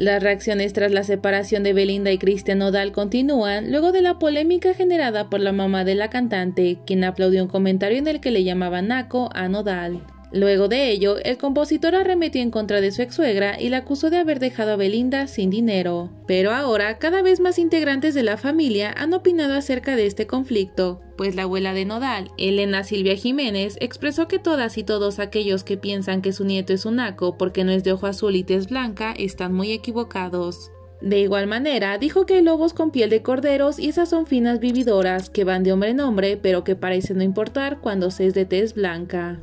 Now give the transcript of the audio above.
Las reacciones tras la separación de Belinda y Cristian Nodal continúan luego de la polémica generada por la mamá de la cantante, quien aplaudió un comentario en el que le llamaba Naco a Nodal. Luego de ello, el compositor arremetió en contra de su ex suegra y la acusó de haber dejado a Belinda sin dinero. Pero ahora, cada vez más integrantes de la familia han opinado acerca de este conflicto, pues la abuela de Nodal, Elena Silvia Jiménez, expresó que todas y todos aquellos que piensan que su nieto es un naco porque no es de ojo azul y tez blanca están muy equivocados. De igual manera, dijo que hay lobos con piel de corderos y esas son finas vividoras que van de hombre en hombre pero que parecen no importar cuando se es de tez blanca.